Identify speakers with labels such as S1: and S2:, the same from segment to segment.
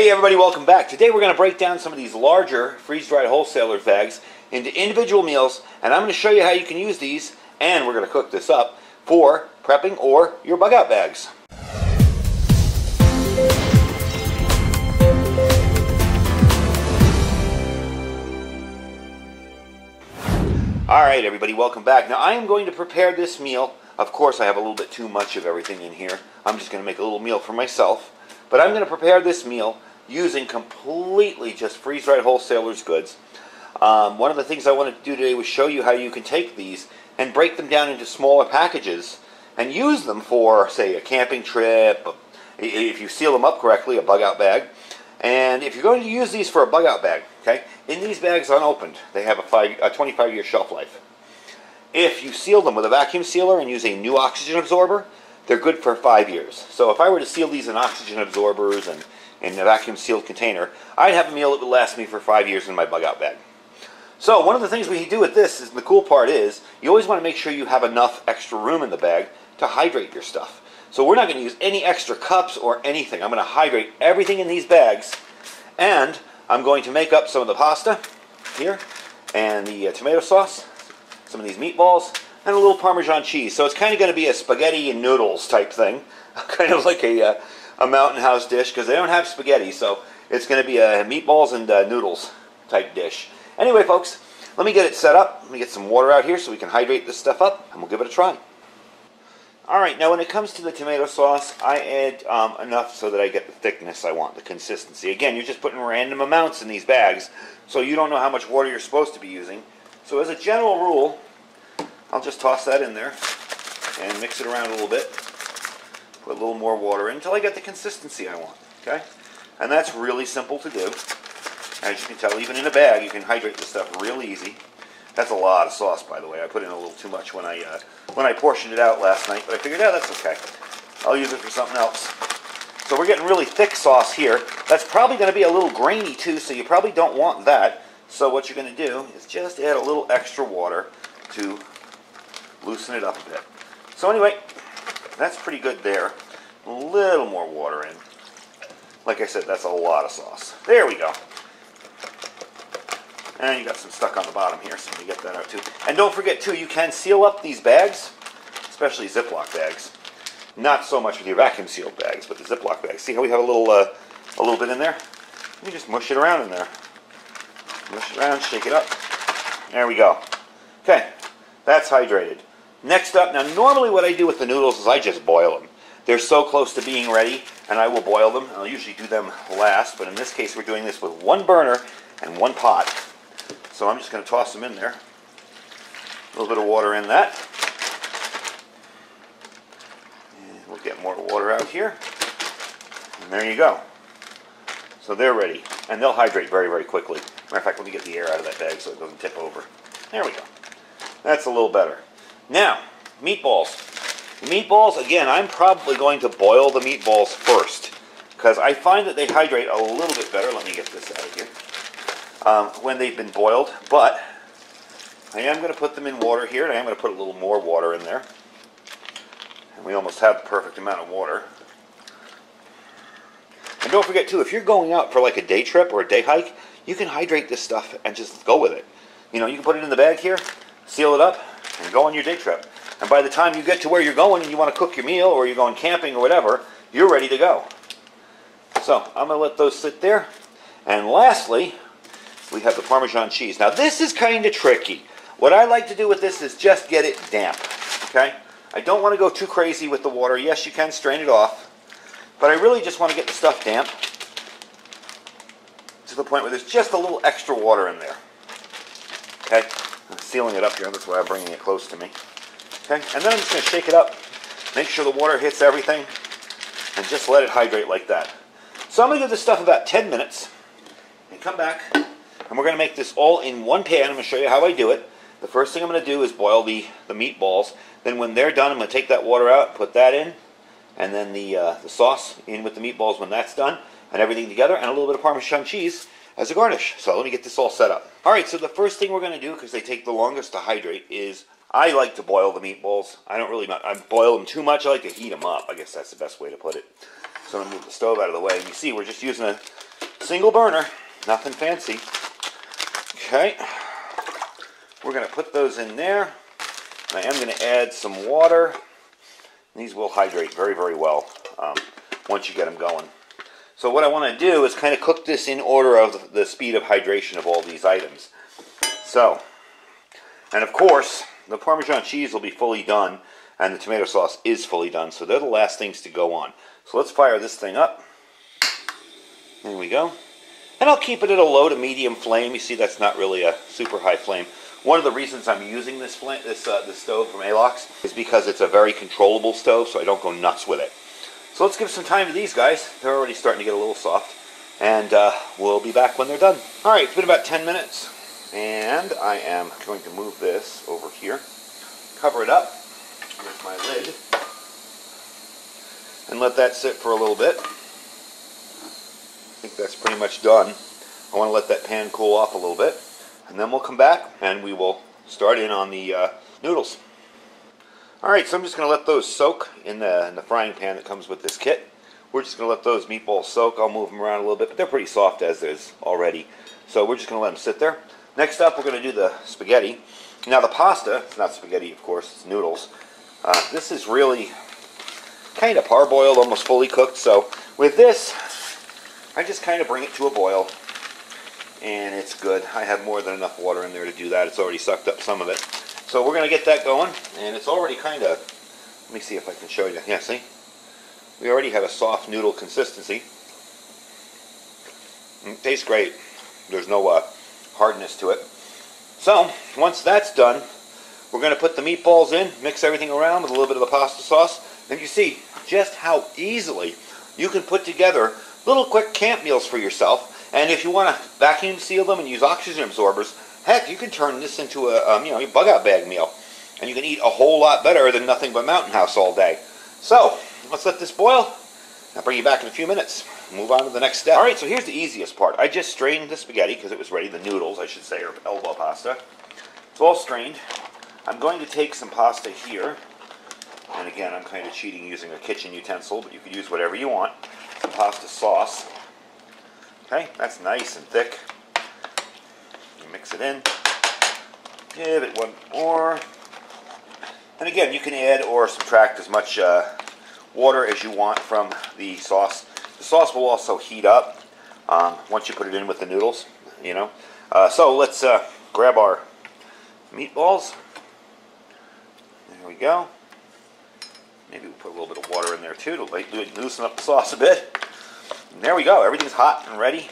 S1: Hey everybody, welcome back. Today we're going to break down some of these larger freeze-dried wholesalers bags into individual meals and I'm going to show you how you can use these and we're going to cook this up for prepping or your bug out bags. Alright everybody, welcome back. Now I am going to prepare this meal. Of course I have a little bit too much of everything in here. I'm just going to make a little meal for myself. But I'm going to prepare this meal using completely just freeze-dried wholesalers goods. Um, one of the things I wanted to do today was show you how you can take these and break them down into smaller packages and use them for, say, a camping trip, if you seal them up correctly, a bug out bag. And if you're going to use these for a bug out bag, okay, in these bags unopened, they have a, a 25 year shelf life. If you seal them with a vacuum sealer and use a new oxygen absorber, they're good for five years. So if I were to seal these in oxygen absorbers and in a vacuum sealed container, I'd have a meal that would last me for five years in my bug out bag. So one of the things we do with this is the cool part is you always want to make sure you have enough extra room in the bag to hydrate your stuff. So we're not going to use any extra cups or anything. I'm going to hydrate everything in these bags and I'm going to make up some of the pasta here and the uh, tomato sauce, some of these meatballs, and a little Parmesan cheese. So it's kind of going to be a spaghetti and noodles type thing, kind of like a, uh, a mountain house dish because they don't have spaghetti. So it's going to be a meatballs and uh, noodles type dish. Anyway, folks, let me get it set up. Let me get some water out here so we can hydrate this stuff up, and we'll give it a try. Alright, now when it comes to the tomato sauce, I add um, enough so that I get the thickness I want, the consistency. Again, you're just putting random amounts in these bags, so you don't know how much water you're supposed to be using. So as a general rule, I'll just toss that in there and mix it around a little bit. Put a little more water in until I get the consistency I want. Okay? And that's really simple to do. As you can tell, even in a bag, you can hydrate this stuff real easy. That's a lot of sauce, by the way. I put in a little too much when I uh, when I portioned it out last night, but I figured, yeah, that's okay. I'll use it for something else. So we're getting really thick sauce here. That's probably going to be a little grainy too, so you probably don't want that. So what you're going to do is just add a little extra water to loosen it up a bit. So anyway, that's pretty good there. A little more water in. Like I said, that's a lot of sauce. There we go. And you got some stuck on the bottom here, so let me get that out too. And don't forget too, you can seal up these bags, especially Ziploc bags. Not so much with your vacuum sealed bags, but the Ziploc bags. See how we have a little, uh, a little bit in there? You just mush it around in there. Mush it around, shake it up. There we go. Okay, that's hydrated. Next up, now normally what I do with the noodles is I just boil them. They're so close to being ready, and I will boil them. I'll usually do them last, but in this case we're doing this with one burner and one pot. So I'm just going to toss them in there. A little bit of water in that. And we'll get more water out here. And there you go. So they're ready. And they'll hydrate very, very quickly. Matter of fact, let me get the air out of that bag so it doesn't tip over. There we go. That's a little better. Now, meatballs. Meatballs, again, I'm probably going to boil the meatballs first because I find that they hydrate a little bit better. Let me get this out of here. Um, when they've been boiled, but I am going to put them in water here, and I am going to put a little more water in there. And we almost have the perfect amount of water. And don't forget, too, if you're going out for like a day trip or a day hike, you can hydrate this stuff and just go with it. You know, you can put it in the bag here, seal it up, and go on your day trip. And by the time you get to where you're going and you want to cook your meal or you're going camping or whatever, you're ready to go. So I'm going to let those sit there. And lastly, we have the Parmesan cheese. Now this is kind of tricky. What I like to do with this is just get it damp. Okay? I don't want to go too crazy with the water. Yes, you can strain it off. But I really just want to get the stuff damp to the point where there's just a little extra water in there. Okay? Sealing it up here. That's why I'm bringing it close to me. Okay, and then I'm just going to shake it up, make sure the water hits everything, and just let it hydrate like that. So I'm going to give this stuff about 10 minutes, and come back, and we're going to make this all in one pan. I'm going to show you how I do it. The first thing I'm going to do is boil the, the meatballs. Then when they're done, I'm going to take that water out, put that in, and then the, uh, the sauce in with the meatballs when that's done, and everything together, and a little bit of Parmesan cheese, as a garnish. So let me get this all set up. All right, so the first thing we're going to do, because they take the longest to hydrate, is I like to boil the meatballs. I don't really, I boil them too much. I like to heat them up. I guess that's the best way to put it. So I'm going to move the stove out of the way. And you see, we're just using a, single burner, nothing fancy. Okay, we're going to put those in there. I am going to add some water. These will hydrate very, very well um, once you get them going. So what I want to do is kind of cook this in order of the speed of hydration of all these items. So, and of course, the Parmesan cheese will be fully done and the tomato sauce is fully done. So they're the last things to go on. So let's fire this thing up. There we go. And I'll keep it at a low to medium flame. You see that's not really a super high flame. One of the reasons I'm using this flame, this, uh, this stove from Alocs is because it's a very controllable stove so I don't go nuts with it. So let's give some time to these guys. They're already starting to get a little soft. And uh, we'll be back when they're done. All right, it's been about 10 minutes. And I am going to move this over here. Cover it up with my lid. And let that sit for a little bit. I think that's pretty much done. I want to let that pan cool off a little bit. And then we'll come back and we will start in on the uh, noodles. Alright, so I'm just going to let those soak in the, in the frying pan that comes with this kit. We're just going to let those meatballs soak. I'll move them around a little bit, but they're pretty soft as is already. So we're just going to let them sit there. Next up, we're going to do the spaghetti. Now the pasta, it's not spaghetti of course, it's noodles. Uh, this is really kind of parboiled, almost fully cooked. So with this, I just kind of bring it to a boil and it's good. I have more than enough water in there to do that. It's already sucked up some of it. So we're going to get that going and it's already kind of, let me see if I can show you. Yeah, see? We already have a soft noodle consistency. It mm, tastes great. There's no uh, hardness to it. So, once that's done, we're going to put the meatballs in, mix everything around with a little bit of the pasta sauce, and you see just how easily you can put together little quick camp meals for yourself. And if you want to vacuum seal them and use oxygen absorbers, heck, you can turn this into a um, you know bug out bag meal, and you can eat a whole lot better than nothing but Mountain House all day. So let's let this boil. I'll bring you back in a few minutes. Move on to the next step. All right, so here's the easiest part. I just strained the spaghetti because it was ready. The noodles, I should say, or elbow pasta. It's all strained. I'm going to take some pasta here. And again, I'm kind of cheating using a kitchen utensil, but you could use whatever you want some pasta sauce. Okay, that's nice and thick. It in. Give it one more. And again, you can add or subtract as much uh, water as you want from the sauce. The sauce will also heat up um, once you put it in with the noodles, you know. Uh, so let's uh, grab our meatballs. There we go. Maybe we'll put a little bit of water in there too to loosen up the sauce a bit. And there we go. Everything's hot and ready.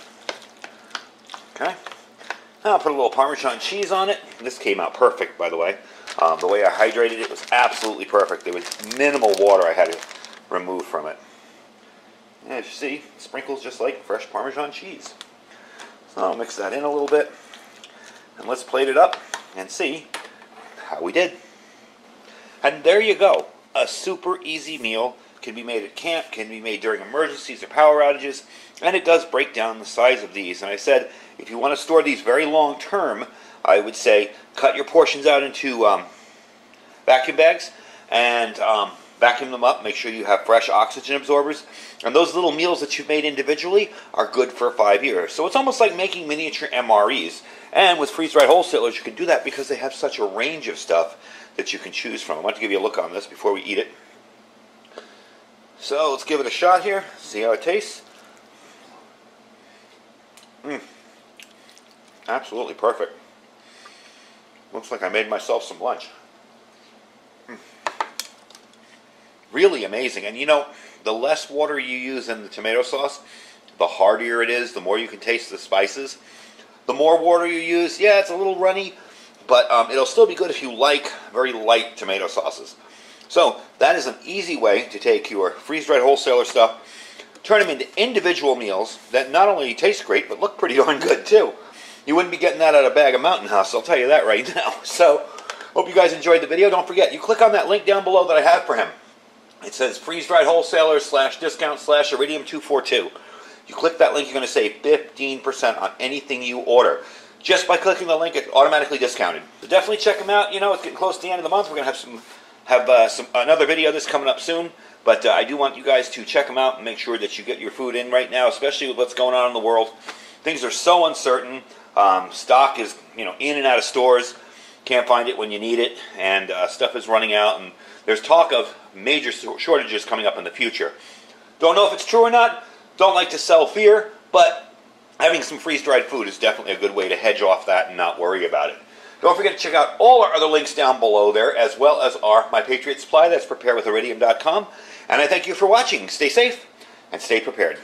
S1: Okay. I'll put a little Parmesan cheese on it. This came out perfect, by the way. Um, the way I hydrated it was absolutely perfect. There was minimal water I had to remove from it. As you see, sprinkles just like fresh Parmesan cheese. So I'll mix that in a little bit. And let's plate it up and see how we did. And there you go a super easy meal. Can be made at camp, can be made during emergencies or power outages, and it does break down the size of these. And I said, if you want to store these very long term, I would say cut your portions out into um, vacuum bags and um, vacuum them up. Make sure you have fresh oxygen absorbers. And those little meals that you've made individually are good for five years. So it's almost like making miniature MREs. And with freeze dried wholesalers, you can do that because they have such a range of stuff that you can choose from. I want to give you a look on this before we eat it. So let's give it a shot here, see how it tastes. Mmm. Absolutely perfect. Looks like I made myself some lunch. Mm. Really amazing. And you know, the less water you use in the tomato sauce, the hardier it is, the more you can taste the spices. The more water you use, yeah, it's a little runny, but um, it'll still be good if you like very light tomato sauces. So that is an easy way to take your freeze-dried wholesaler stuff, turn them into individual meals that not only taste great, but look pretty darn good too. You wouldn't be getting that out of a bag of Mountain House, I'll tell you that right now. So, hope you guys enjoyed the video. Don't forget, you click on that link down below that I have for him. It says freeze-dried wholesaler slash discount slash iridium 242. You click that link, you're going to save 15% on anything you order just by clicking the link, it's automatically discounted. So definitely check them out. You know, it's getting close to the end of the month. We're going to have some have uh, some another video that's coming up soon. But uh, I do want you guys to check them out and make sure that you get your food in right now, especially with what's going on in the world. Things are so uncertain. Um, stock is you know in and out of stores. Can't find it when you need it, and uh, stuff is running out. And there's talk of major shortages coming up in the future. Don't know if it's true or not. Don't like to sell fear, but having some freeze-dried food is definitely a good way to hedge off that and not worry about it. Don't forget to check out all our other links down below there, as well as our My Patriot Supply. That's preparewithiridium.com. And I thank you for watching. Stay safe and stay prepared.